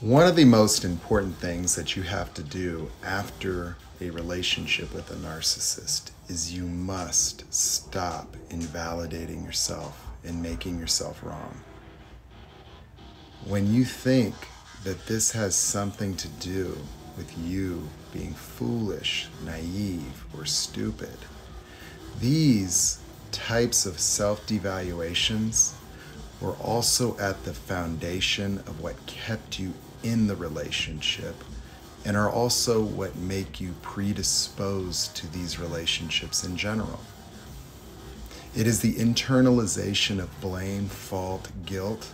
One of the most important things that you have to do after a relationship with a narcissist is you must stop invalidating yourself and making yourself wrong. When you think that this has something to do with you being foolish, naive, or stupid, these types of self devaluations were also at the foundation of what kept you in the relationship and are also what make you predisposed to these relationships in general. It is the internalization of blame, fault, guilt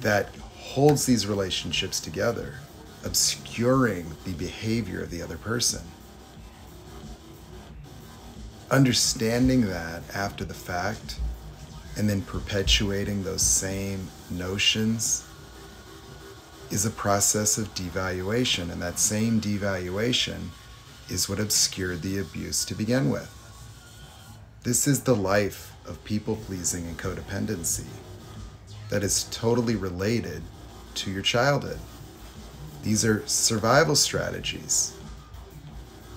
that holds these relationships together, obscuring the behavior of the other person. Understanding that after the fact and then perpetuating those same notions is a process of devaluation, and that same devaluation is what obscured the abuse to begin with. This is the life of people pleasing and codependency that is totally related to your childhood. These are survival strategies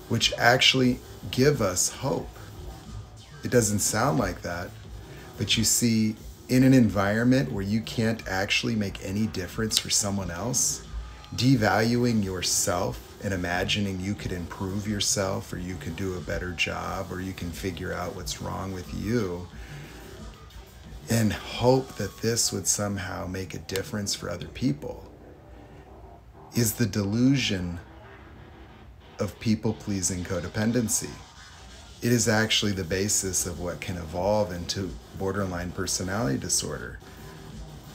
which actually give us hope. It doesn't sound like that, but you see, in an environment where you can't actually make any difference for someone else, devaluing yourself and imagining you could improve yourself or you could do a better job or you can figure out what's wrong with you and hope that this would somehow make a difference for other people is the delusion of people pleasing codependency it is actually the basis of what can evolve into borderline personality disorder.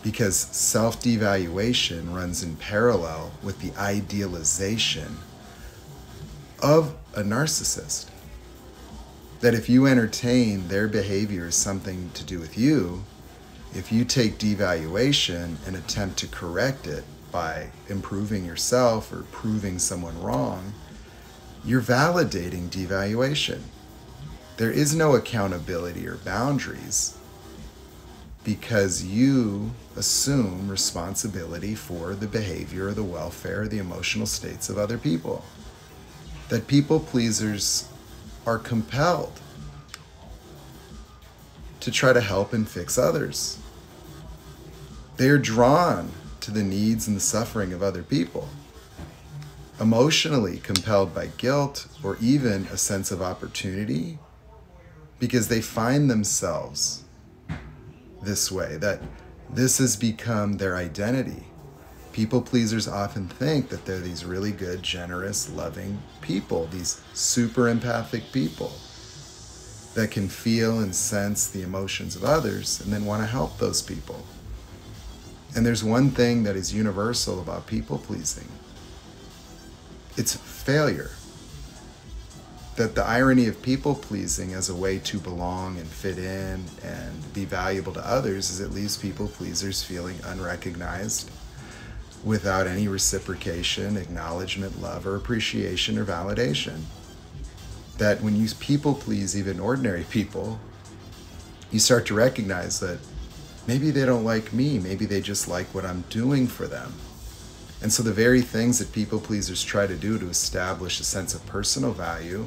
Because self devaluation runs in parallel with the idealization of a narcissist. That if you entertain their behavior as something to do with you, if you take devaluation and attempt to correct it by improving yourself or proving someone wrong, you're validating devaluation. There is no accountability or boundaries because you assume responsibility for the behavior, the welfare, the emotional states of other people. That people pleasers are compelled to try to help and fix others. They are drawn to the needs and the suffering of other people, emotionally compelled by guilt or even a sense of opportunity because they find themselves this way, that this has become their identity. People pleasers often think that they're these really good, generous, loving people, these super empathic people that can feel and sense the emotions of others and then want to help those people. And there's one thing that is universal about people pleasing it's failure that the irony of people pleasing as a way to belong and fit in and be valuable to others is it leaves people pleasers feeling unrecognized without any reciprocation, acknowledgement, love, or appreciation or validation. That when you people please even ordinary people, you start to recognize that maybe they don't like me, maybe they just like what I'm doing for them. And so the very things that people pleasers try to do to establish a sense of personal value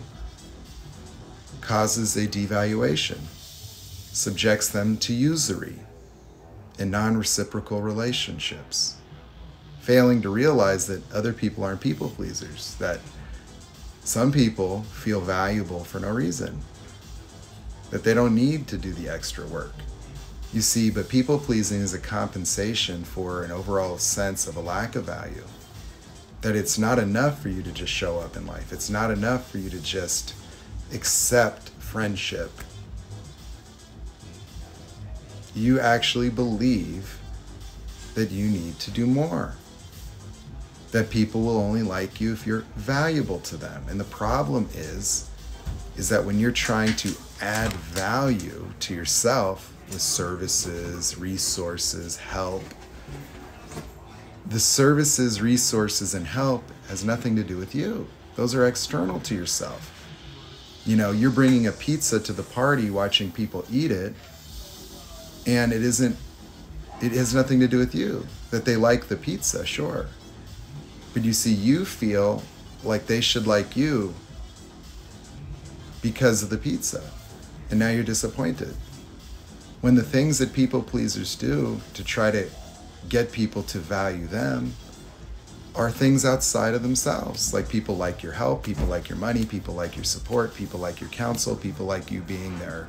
causes a devaluation, subjects them to usury and non reciprocal relationships, failing to realize that other people aren't people pleasers, that some people feel valuable for no reason, that they don't need to do the extra work. You see, but people pleasing is a compensation for an overall sense of a lack of value. That it's not enough for you to just show up in life. It's not enough for you to just accept friendship, you actually believe that you need to do more. That people will only like you if you're valuable to them. And the problem is, is that when you're trying to add value to yourself with services, resources, help, the services, resources, and help has nothing to do with you. Those are external to yourself. You know, you're bringing a pizza to the party, watching people eat it, and it isn't It has nothing to do with you. That they like the pizza, sure. But you see, you feel like they should like you because of the pizza. And now you're disappointed. When the things that people pleasers do to try to get people to value them are things outside of themselves. Like people like your help, people like your money, people like your support, people like your counsel, people like you being their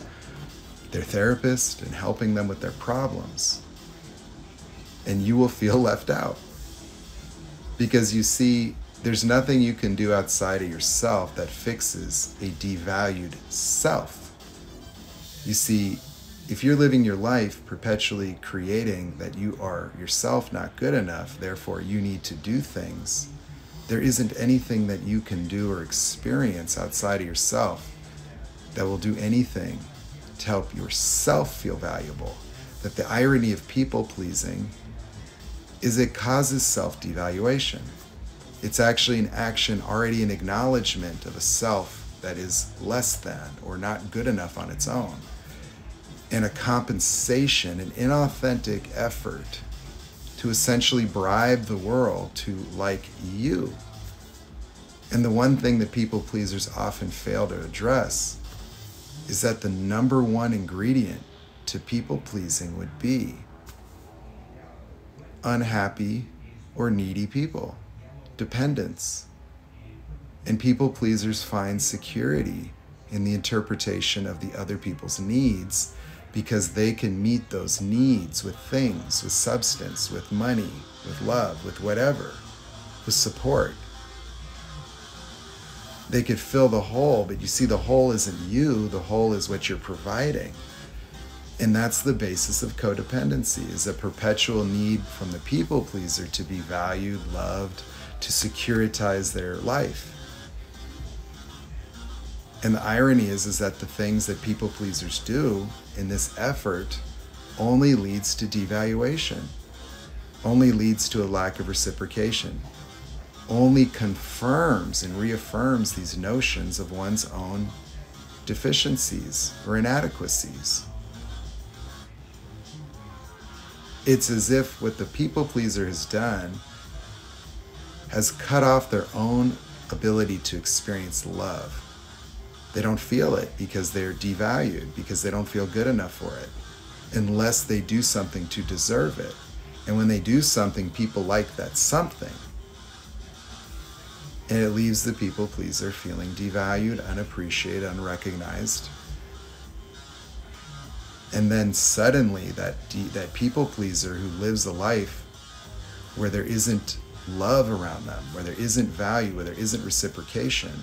their therapist and helping them with their problems. And you will feel left out. Because you see, there's nothing you can do outside of yourself that fixes a devalued self. You see, if you're living your life perpetually creating that you are yourself not good enough, therefore you need to do things, there isn't anything that you can do or experience outside of yourself that will do anything to help yourself feel valuable. That the irony of people pleasing is it causes self devaluation. It's actually an action, already an acknowledgement of a self that is less than or not good enough on its own and a compensation, an inauthentic effort to essentially bribe the world to like you. And the one thing that people pleasers often fail to address is that the number one ingredient to people pleasing would be unhappy or needy people, dependence. And people pleasers find security in the interpretation of the other people's needs because they can meet those needs with things, with substance, with money, with love, with whatever, with support. They could fill the hole, but you see, the hole isn't you, the hole is what you're providing. And that's the basis of codependency is a perpetual need from the people pleaser to be valued, loved, to securitize their life. And the irony is, is that the things that people pleasers do in this effort only leads to devaluation, only leads to a lack of reciprocation, only confirms and reaffirms these notions of one's own deficiencies or inadequacies. It's as if what the people pleaser has done has cut off their own ability to experience love they don't feel it because they're devalued, because they don't feel good enough for it, unless they do something to deserve it. And when they do something, people like that something. And it leaves the people pleaser feeling devalued, unappreciated, unrecognized. And then suddenly, that, de- that people pleaser who lives a life where there isn't love around them, where there isn't value, where there isn't reciprocation,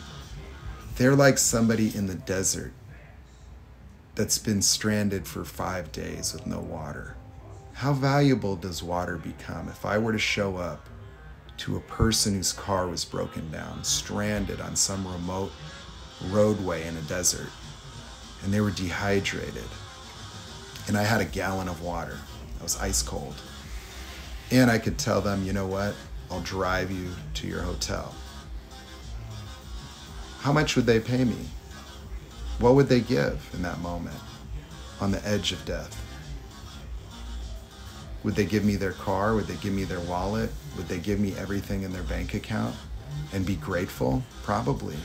they're like somebody in the desert that's been stranded for five days with no water. How valuable does water become if I were to show up to a person whose car was broken down, stranded on some remote roadway in a desert, and they were dehydrated, and I had a gallon of water that was ice cold, and I could tell them, you know what, I'll drive you to your hotel how much would they pay me? What would they give in that moment on the edge of death? Would they give me their car? Would they give me their wallet? Would they give me everything in their bank account and be grateful? Probably.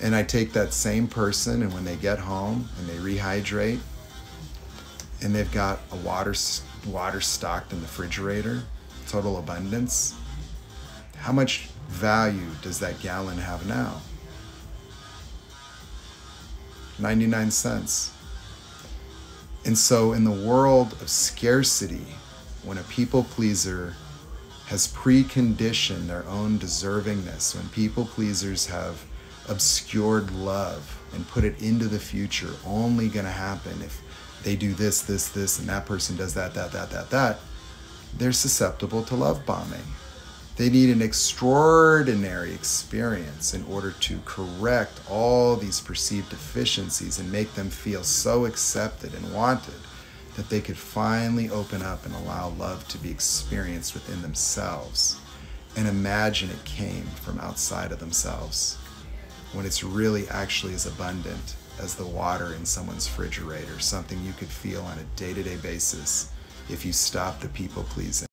And I take that same person, and when they get home and they rehydrate, and they've got a water water stocked in the refrigerator, total abundance. How much value does that gallon have now? 99 cents. And so, in the world of scarcity, when a people pleaser has preconditioned their own deservingness, when people pleasers have obscured love and put it into the future, only going to happen if they do this, this, this, and that person does that, that, that, that, that, they're susceptible to love bombing. They need an extraordinary experience in order to correct all these perceived deficiencies and make them feel so accepted and wanted that they could finally open up and allow love to be experienced within themselves and imagine it came from outside of themselves when it's really actually as abundant as the water in someone's refrigerator, something you could feel on a day to day basis if you stop the people pleasing.